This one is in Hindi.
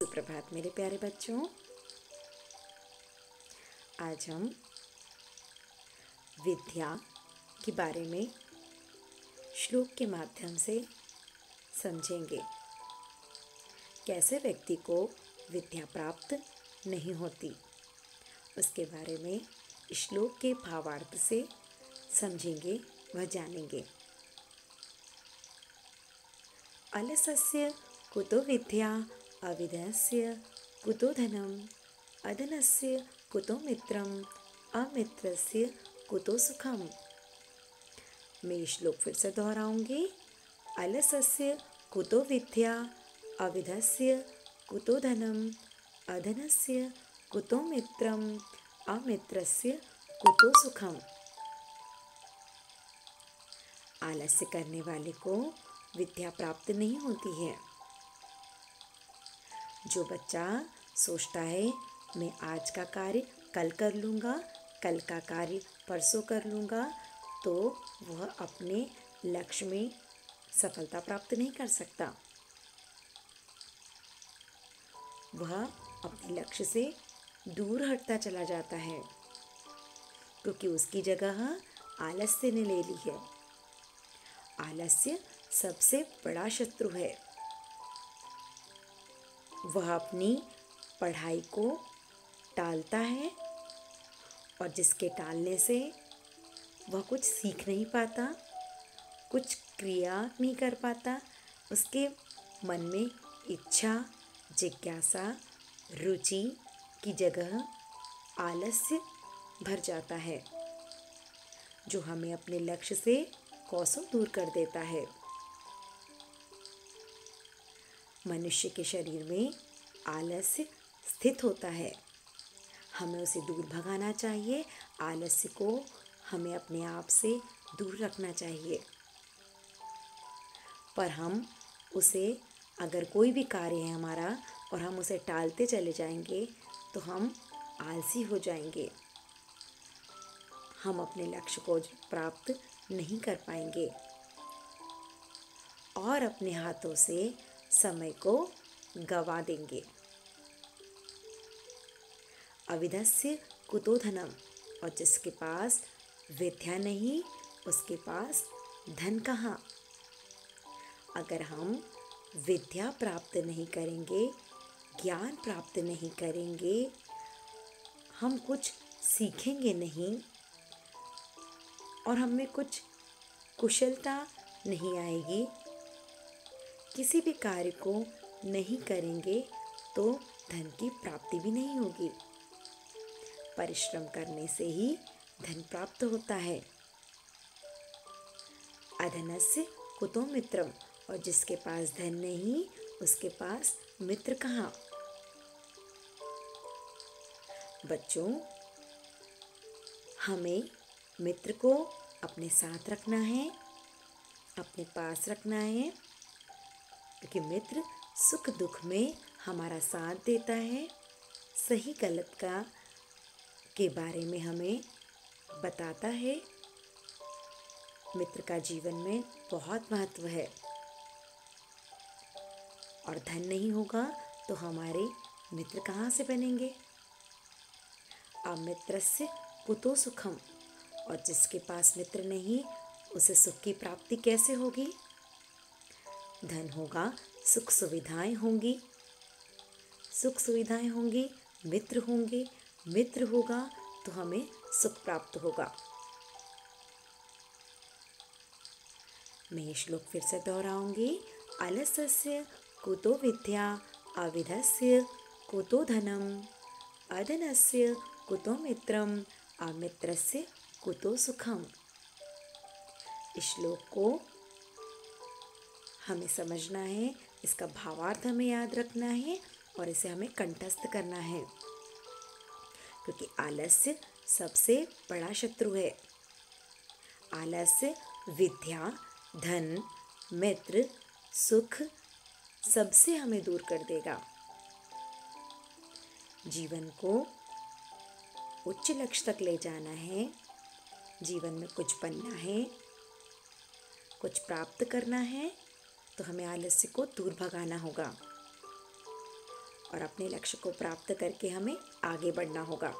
सुप्रभात मेरे प्यारे बच्चों। आज हम विद्या के बारे में श्लोक के माध्यम से समझेंगे। कैसे व्यक्ति को विद्या प्राप्त नहीं होती, उसके बारे में श्लोक के भावार्थ से समझेंगे व जानेंगे। अलसस्य कुतो विद्या अविधस्य कुतो धनम अधनस्य कुतो मित्रम अमित्रस्य कुतो सुखम मैं श्लोक फिर से दोहराऊँगी। अलसस्य कुतो विद्या अविधस्य कुतो धनम अधनस्य कुतो मित्रम अमित्रस्य कुतो सुखम आलस्य करने वाले को विद्या प्राप्त नहीं होती है। जो बच्चा सोचता है, मैं आज का कार्य कल कर लूँगा, कल का कार्य परसों कर लूँगा तो वह अपने लक्ष्य में सफलता प्राप्त नहीं कर सकता। वह अपने लक्ष्य से दूर हटता चला जाता है, क्योंकि उसकी जगह आलस्य ने ले ली है। आलस्य सबसे बड़ा शत्रु है। वह अपनी पढ़ाई को टालता है और जिसके टालने से वह कुछ सीख नहीं पाता, कुछ क्रिया नहीं कर पाता, उसके मन में इच्छा, जिज्ञासा, रुचि की जगह आलस्य भर जाता है, जो हमें अपने लक्ष्य से कौशल दूर कर देता है। मनुष्य के शरीर में आलस्य स्थित होता है। हमें उसे दूर भगाना चाहिए। आलस्य को हमें अपने आप से दूर रखना चाहिए। पर हम उसे, अगर कोई भी कार्य है हमारा और हम उसे टालते चले जाएँगे तो हम आलसी हो जाएँगे। हम अपने लक्ष्य को प्राप्त नहीं कर पाएँगे। और अपने हाथों से समय को गवा देंगे। अविधस्य कुतो धनम और जिसके पास विद्या नहीं, उसके पास धन कहाँ? अगर हम विद्या प्राप्त नहीं करेंगे, ज्ञान प्राप्त नहीं करेंगे, हम कुछ सीखेंगे नहीं, और हमें कुछ कुशलता नहीं आएगी किसी भी कार्य को नहीं करेंगे तो धन की प्राप्ति भी नहीं होगी। परिश्रम करने से ही धन प्राप्त होता है। अधनस्य कुतो मित्रम, और जिसके पास धन नहीं, उसके पास मित्र कहाँ? बच्चों, हमें मित्र को अपने साथ रखना है, अपने पास रखना है क्योंकि मित्र सुख दुख में हमारा साथ देता है। सही गलत का, के बारे में हमें बताता है। मित्र का जीवन में बहुत महत्व है। और धन नहीं होगा तो हमारे मित्र कहाँ से बनेंगे? अमित्र से कुतो सुखम, और जिसके पास मित्र नहीं, उसे सुख की प्राप्ति कैसे होगी? धन होगा, सुख सुविधाएँ होंगी। सुख सुविधाएँ होंगी, मित्र होंगे। मित्र होगा तो हमें सुख प्राप्त होगा। मैं ये श्लोक फिर से दोहराऊँगी। अलसस्य कुतो विद्या, अविधस्य कुतो धनम। अधनस्य कुतो मित्रम, अमित्रस्य कुतो सुखम। इस श्लोक को हमें समझना है, इसका भावार्थ हमें याद रखना है और इसे हमें कंठस्थ करना है। क्योंकि आलस्य सबसे बड़ा शत्रु है। आलस्य विद्या, धन, मित्र, सुख सबसे हमें दूर कर देगा। जीवन को उच्च लक्ष्य तक ले जाना है। जीवन में कुछ बनना है, कुछ प्राप्त करना है तो हमें आलस्य को दूर भगाना होगा और अपने लक्ष्य को प्राप्त करके हमें आगे बढ़ना होगा।